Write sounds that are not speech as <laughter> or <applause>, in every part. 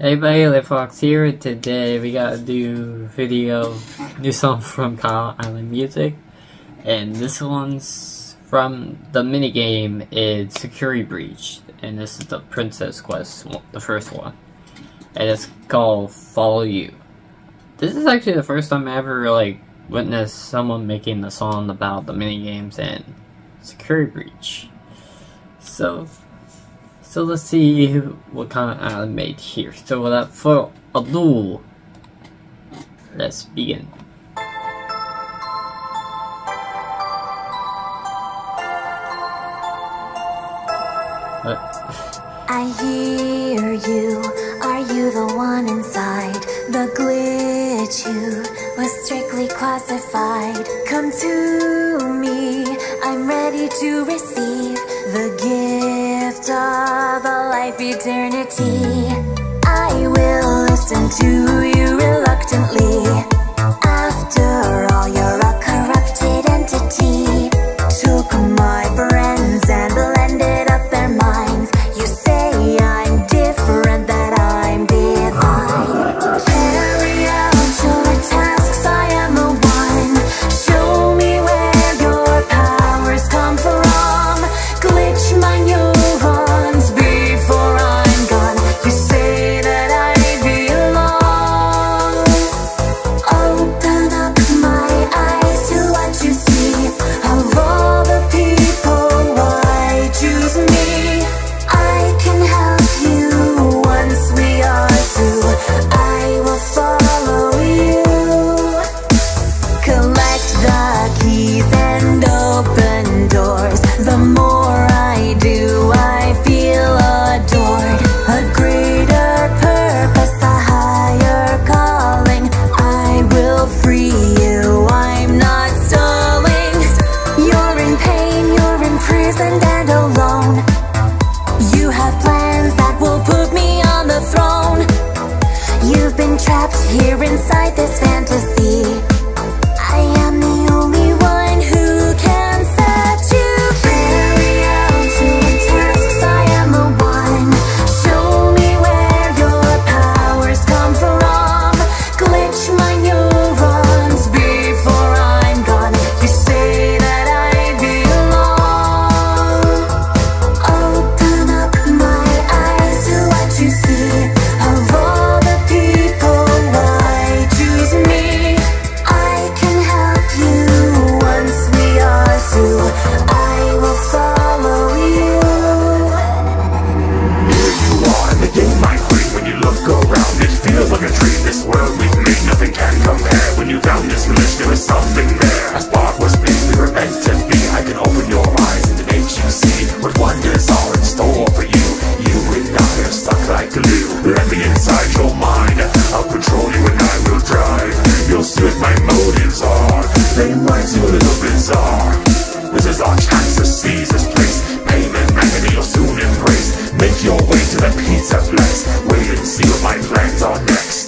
Hey everybody, Fox here. Today we got a new video, new song from Kyle Allen Music. And this one's from the minigame It's Security Breach. And this is the Princess Quest, the first one. And it's called Follow You. This is actually the first time I ever like witnessed someone making a song about the minigames and Security Breach. So so let's see what kind of island made here. So without further ado, let's begin. <laughs> I hear you. Are you the one inside? The glitch you was strictly classified. Come to me. I'm ready to receive the gift of a life eternity. I will listen to you reluctantly. Plans that will put me on the throne. You've been trapped here inside this fantasy. There. A spark was made, we were meant to be. I can open your eyes and it you see what wonders are in store for you. You and I are stuck like glue. Let me inside your mind. I'll control you and I will drive. You'll see what my motives are. They might seem a little bizarre. This is our chance to seize this place. Payment agony you'll soon embrace. Make your way to the pizza place. Wait and see what my plans are next.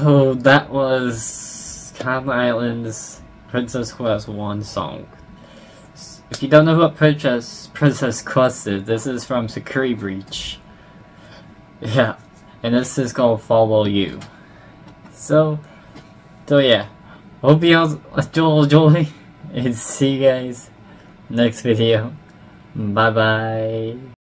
So that was Kyle Allen's Princess Quest 1 song. If you don't know what Princess Princess Quest is, this is from Security Breach. <laughs> Yeah, and this is called Follow You. So, so yeah, hope you all enjoy <laughs> and see you guys next video. Bye bye.